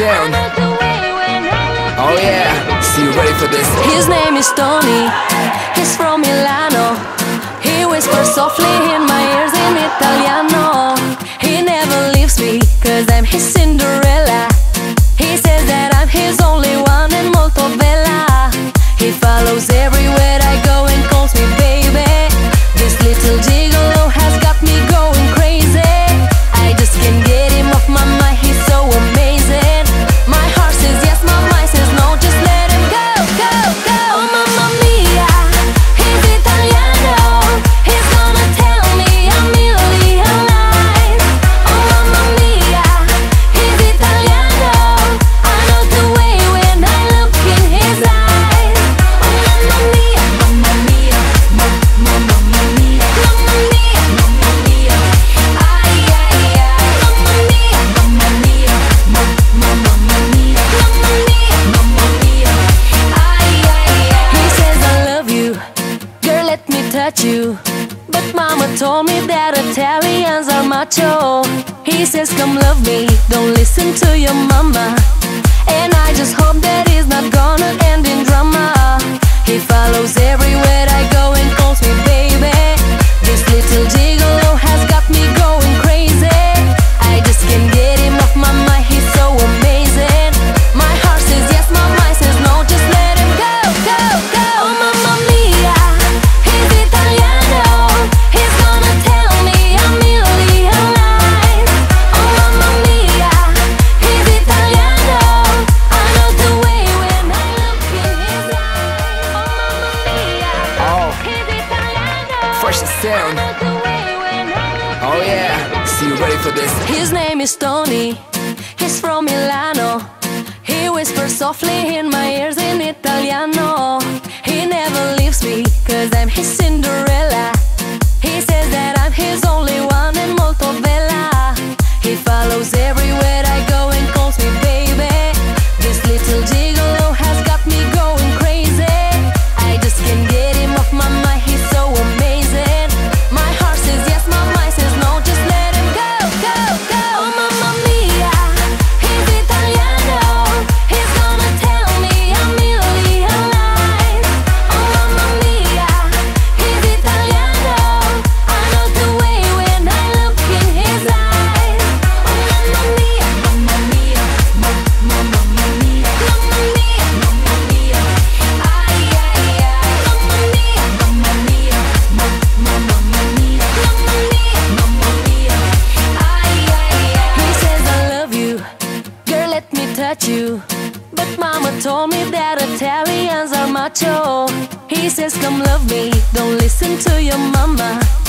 sound. Oh yeah, see you ready for this. His name is Tony, he's from Milano. He whispers softly. that Italians are macho. He says come love me, don't listen to your mama. And I just hope down. Oh yeah, see you ready for this. His name is Tony, he's from Milano. He whispers softly in my ears in Italiano. He never leaves me, cause I'm his Cinderella. touch you. But mama told me that Italians are macho. He says, Come love me, don't listen to your mama.